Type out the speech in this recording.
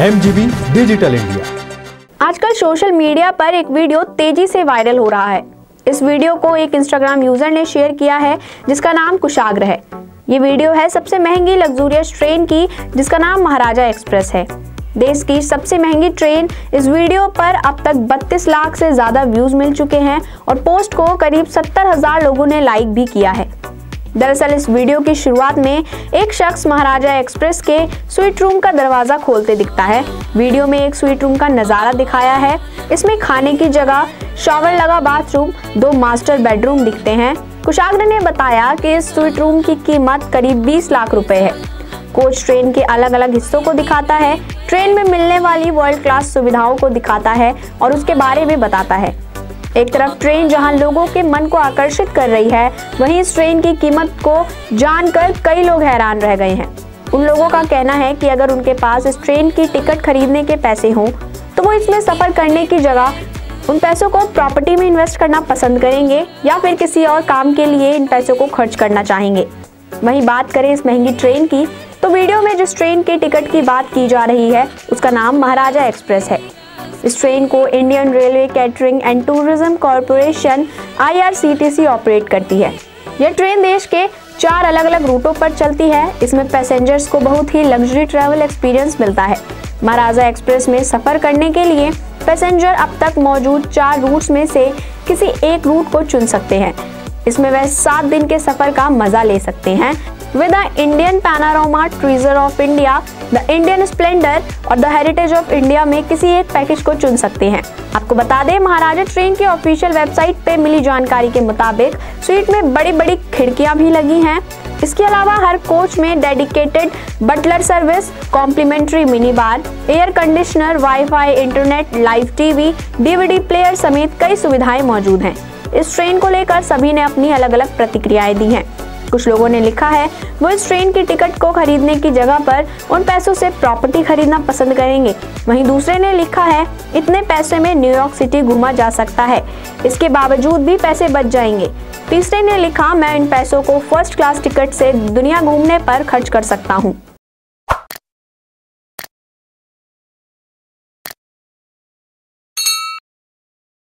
M digital India आजकल social media पर एक वीडियो तेज़ी से वायरल हो रहा है। इस वीडियो को एक इंस्टाग्राम यूज़र ने शेयर किया है, जिसका नाम कुशाग्र है। ये वीडियो है सबसे महँगी लग्जूरियस ट्रेन की, जिसका नाम महाराजा एक्सप्रेस है। देश की सबसे महँगी ट्रेन इस वीडियो पर अब तक 32 लाख से ज़्यादा व्यूज़ मिल चुके हैं और पोस्ट को करीब सत्तर हज़ार लोगों ने लाइक भी किया है। दरअसल इस वीडियो की शुरुआत में एक शख्स महाराजा एक्सप्रेस के स्वीट रूम का दरवाज़ा खोलते दिखता है। वीडियो में एक स्वीट रूम का नज़ारा दिखाया है। इसमें खाने की जगह शॉवर लगा बाथरूम, दो मास्टर बेडरूम दिखते हैं। कुशाग्र ने बताया कि इस स्वीट रूम की कीमत करीब 20 लाख रुपए है। कोच ट्रेन के अलग अलग हिस्सों को दिखाता है। ट्रेन में मिलने वाली वर्ल्ड क्लास सुविधाओं को दिखाता है और उसके बारे में बताता है। एक तरफ़ ट्रेन जहाँ लोगों के मन को आकर्षित कर रही है, वहीं इस ट्रेन की कीमत को जानकर कई लोग हैरान रह गए हैं। उन लोगों का कहना है कि अगर उनके पास इस ट्रेन की टिकट खरीदने के पैसे हों तो वो इसमें सफ़र करने की जगह उन पैसों को प्रॉपर्टी में इन्वेस्ट करना पसंद करेंगे या फिर किसी और काम के लिए इन पैसों को खर्च करना चाहेंगे। वहीं बात करें इस महँगी ट्रेन की तो वीडियो में जिस ट्रेन के टिकट की बात की जा रही है, उसका नाम महाराजा एक्सप्रेस है। इस ट्रेन को Indian railway catering and tourism corporation IRCTC operate करती है। यह ट्रेन देश के चार अलग अलग रूटों पर चलती है। इसमें पैसेंजर्स को बहुत ही लग्जरी ट्रैवल एक्सपीरियंस मिलता है। महाराजा एक्सप्रेस में सफ़र करने के लिए पैसेंजर अब तक मौजूद चार रूट्स में से किसी एक रूट को चुन सकते हैं। इसमें वह सात दिन के सफ़र का मज़ा ले सकते हैं। With the Indian Panorama Treasure of India, the Indian Splendor और द हेरिटेज ऑफ़ इंडिया में किसी एक पैकेज को चुन सकते हैं। आपको बता दें महाराजा ट्रेन की ऑफिशियल वेबसाइट पे मिली जानकारी के मुताबिक सीट में बड़ी बड़ी खिड़कियाँ भी लगी हैं। इसके अलावा हर कोच में dedicated butler service complimentary mini bar air conditioner WiFi internet live TV DVD player समेत कई सुविधाएँ मौजूद हैं। इस ट्रेन को लेकर सभी ने अपनी अलग अलग प्रतिक्रियाएँ दी हैं। कुछ लोगों ने लिखा है, वो इस ट्रेन की टिकट को खरीदने की जगह पर उन पैसों से प्रॉपर्टी खरीदना पसंद करेंगे। वहीं दूसरे ने लिखा है, इतने पैसे में न्यूयॉर्क सिटी घूमा जा सकता है। इसके बावजूद भी पैसे बच जाएँगे। तीसरे ने लिखा, मैं इन पैसों को फ़र्स्ट क्लास टिकट से दुनिया घूमने पर खर्च कर सकता हूँ।